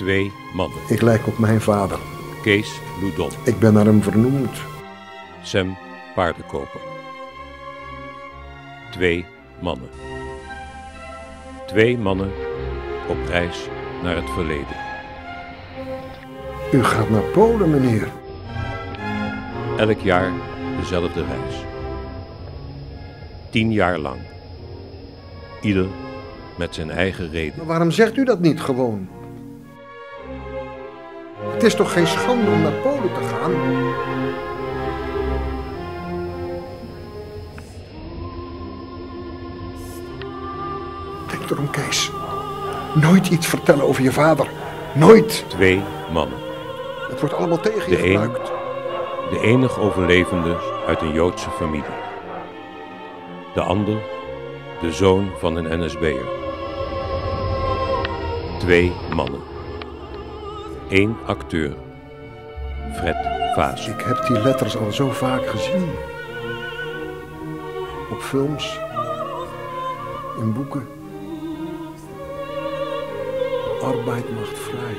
Twee mannen. Ik lijk op mijn vader. Kees Loudon. Ik ben naar hem vernoemd. Sam Paardenkoper. Twee mannen. Twee mannen op reis naar het verleden. U gaat naar Polen, meneer. Elk jaar dezelfde reis. Tien jaar lang. Ieder met zijn eigen reden. Maar waarom zegt u dat niet gewoon? Het is toch geen schande om naar Polen te gaan? Denk erom, Kees. Nooit iets vertellen over je vader. Nooit. Twee mannen. Het wordt allemaal tegen je De een. gebruikt. De enig overlevende uit een Joodse familie. De ander, de zoon van een NSB'er. Twee mannen. Eén acteur. Fred Vaas. Ik heb die letters al zo vaak gezien. Op films. In boeken. Arbeid macht vrij.